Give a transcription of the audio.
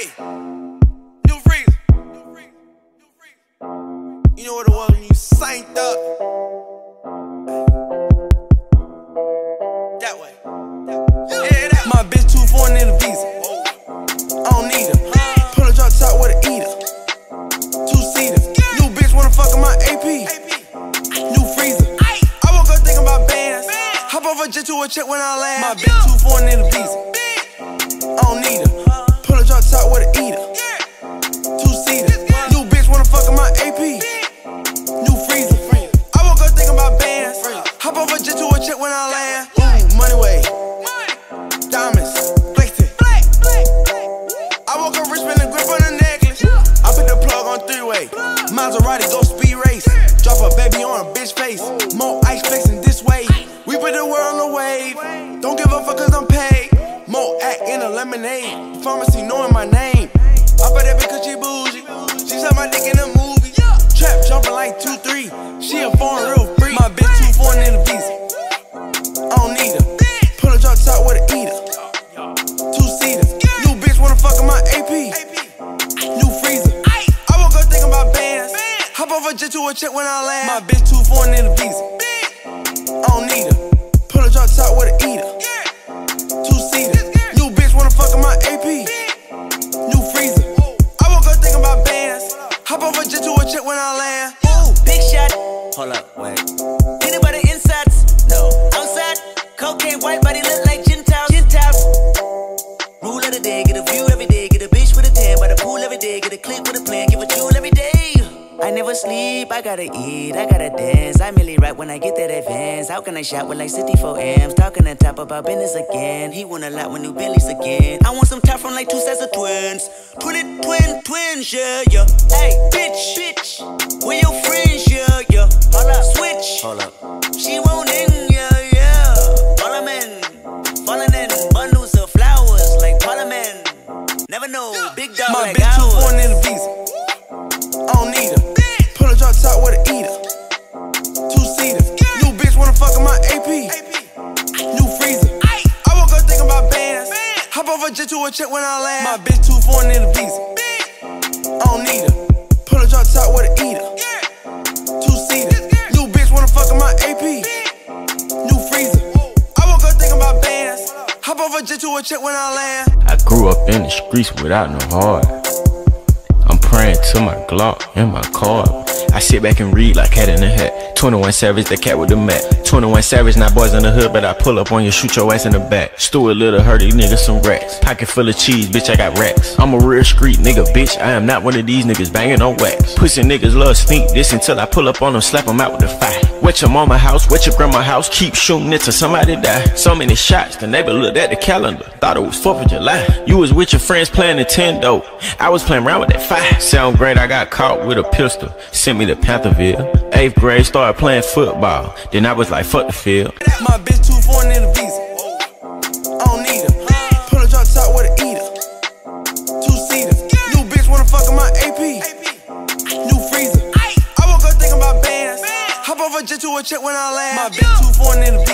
Hey, new freezer. You know what it was when you synced up. That way. Yeah, that My bitch too foreign in the visa. Oh. I don't need her. Pull a drop top with an eater. Two seater. New bitch wanna fuck my AP. New freezer. I woke up thinking about bands. Hop off a jet to a check when I land. My bitch too foreign in the visa. I don't need her. Maserati go speed race. Drop a baby on a bitch face. More ice flexing this way. We put the world on the wave. Don't give a fuck cause I'm paid. More act in a lemonade. Pharmacy knowing my name. I bet that bitch cause she bougie. She saw my dick in a movie. Hop off a to a check when I land. My bitch too foreign in the visa. I don't need her. Pull a drop top with an eater. Two seater. New bitch wanna fuck in my AP. New freezer. I woke up thinking about bands. Hop off a jet to a check when I land. Ooh, big shot. Hold up, wait. Anybody insides? No. Outside, cocaine white body look like Gentiles. Gentiles. Rule of the day, get a view every day, get a bitch with a tan by the pool every day, get a clip with a plan, give a jewel every day. I never sleep, I gotta eat, I gotta dance. I merely rap when I get that advance. How can I shop with like 64 amps? Talking on top about business again. He want a lot with new Bentleys again. I want some top from like two sets of twins. Twin, twin, twins, yeah, yeah. Hey, bitch, bitch. Where your friends, yeah, yeah. Hold up, switch. Hold up. Hop off a jet to a check when I land. My bitch too foreign in the visa. I don't need her. Pull a drop top with an eater. Two seater. New bitch wanna fuck in my AP. New freezer. I woke up thinking about bands. Hop off a jet to a check when I land. I grew up in the streets without no heart. I'm praying to my Glock and my car. I sit back and read like cat in the hat. 21 Savage, the cat with the mat. 21 Savage, not boys in the hood, but I pull up on you, shoot your ass in the back. Stuart Little, hurt these niggas some racks. Pocket full of cheese, bitch, I got racks. I'm a real street nigga, bitch. I am not one of these niggas banging on wax. Pussy niggas love sneak this until I pull up on them, slap them out with the fire. Wet your mama house, wet your grandma house, keep shooting it till somebody die. So many shots, the neighbor looked at the calendar, thought it was 4th of July. You was with your friends playing Nintendo, I was playing around with that fire. Sound great, I got caught with a pistol, sent me to Panthersville. Eighth grade, started playing football, then I was like, fuck the field. My bitch too foreign in the visa. I don't. Pull a drop top with an eater. Two. New bitch wanna fuck in my AP. Hop off a jet to a check when I land. My bitch too foreign in the.